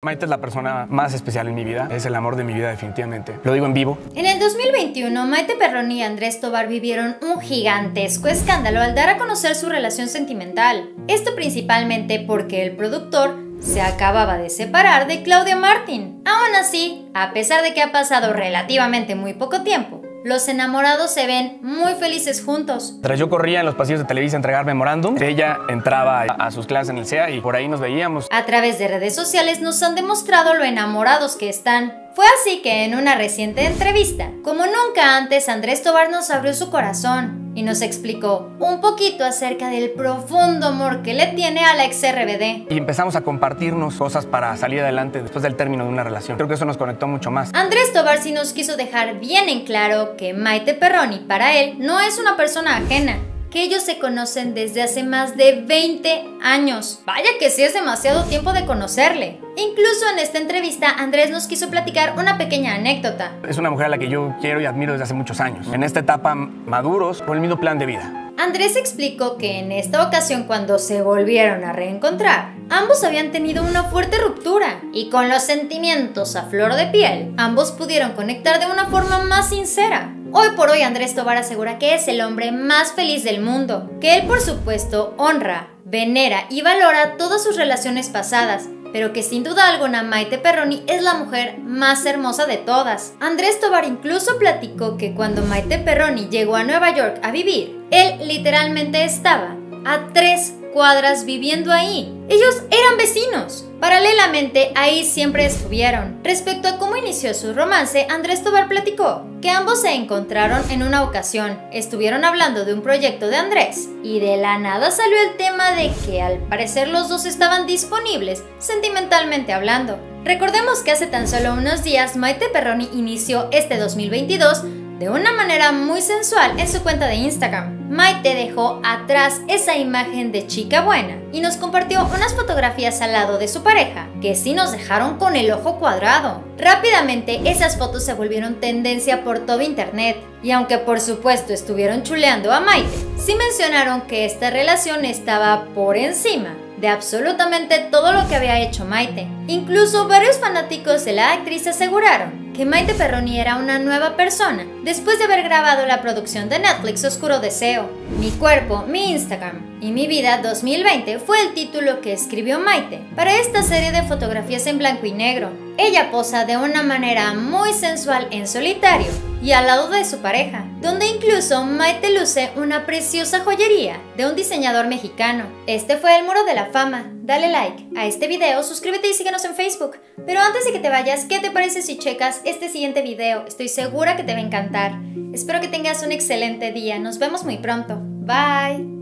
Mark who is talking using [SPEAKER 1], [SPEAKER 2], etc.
[SPEAKER 1] Maite es la persona más especial en mi vida, es el amor de mi vida definitivamente. Lo digo en vivo.
[SPEAKER 2] En el 2021, Maite Perroni y Andrés Tobar vivieron un gigantesco escándalo al dar a conocer su relación sentimental. Esto principalmente porque el productor se acababa de separar de Claudia Martin. Aún así, a pesar de que ha pasado relativamente muy poco tiempo, los enamorados se ven muy felices juntos.
[SPEAKER 1] Tras yo corría en los pasillos de Televisa a entregar memorándum, ella entraba a sus clases en el CEA y por ahí nos veíamos.
[SPEAKER 2] A través de redes sociales nos han demostrado lo enamorados que están. Fue así que en una reciente entrevista, como nunca antes, Andrés Tobar nos abrió su corazón y nos explicó un poquito acerca del profundo amor que le tiene a la ex RBD.
[SPEAKER 1] Y empezamos a compartirnos cosas para salir adelante después del término de una relación. Creo que eso nos conectó mucho más.
[SPEAKER 2] Andrés Tobar sí nos quiso dejar bien en claro que Maite Perroni para él no es una persona ajena, que ellos se conocen desde hace más de 20 años. Vaya que sí es demasiado tiempo de conocerle. Incluso en esta entrevista Andrés nos quiso platicar una pequeña anécdota.
[SPEAKER 1] Es una mujer a la que yo quiero y admiro desde hace muchos años. En esta etapa maduros con el mismo plan de vida.
[SPEAKER 2] Andrés explicó que en esta ocasión cuando se volvieron a reencontrar, ambos habían tenido una fuerte ruptura y con los sentimientos a flor de piel, ambos pudieron conectar de una forma más sincera. Hoy por hoy Andrés Tobar asegura que es el hombre más feliz del mundo, que él por supuesto honra, venera y valora todas sus relaciones pasadas, pero que sin duda alguna Maite Perroni es la mujer más hermosa de todas. Andrés Tobar incluso platicó que cuando Maite Perroni llegó a Nueva York a vivir, él literalmente estaba a tres cuadras viviendo ahí. Ellos eran vecinos. Paralelamente, ahí siempre estuvieron. Respecto a cómo inició su romance, Andrés Tobar platicó que ambos se encontraron en una ocasión, estuvieron hablando de un proyecto de Andrés y de la nada salió el tema de que al parecer los dos estaban disponibles, sentimentalmente hablando. Recordemos que hace tan solo unos días Maite Perroni inició este 2022 de una manera muy sensual en su cuenta de Instagram. Maite dejó atrás esa imagen de chica buena y nos compartió unas fotografías al lado de su pareja, que sí nos dejaron con el ojo cuadrado. Rápidamente esas fotos se volvieron tendencia por todo internet, y aunque por supuesto estuvieron chuleando a Maite, sí mencionaron que esta relación estaba por encima de absolutamente todo lo que había hecho Maite. Incluso varios fanáticos de la actriz aseguraron que Maite Perroni era una nueva persona después de haber grabado la producción de Netflix Oscuro Deseo. Mi cuerpo, mi Instagram y mi vida 2020 fue el título que escribió Maite para esta serie de fotografías en blanco y negro. Ella posa de una manera muy sensual en solitario y al lado de su pareja, donde incluso Maite luce una preciosa joyería de un diseñador mexicano. Este fue el muro de la fama. Dale like a este video, suscríbete y síguenos en Facebook. Pero antes de que te vayas, ¿qué te parece si checas este siguiente video? Estoy segura que te va a encantar. Espero que tengas un excelente día. Nos vemos muy pronto. Bye.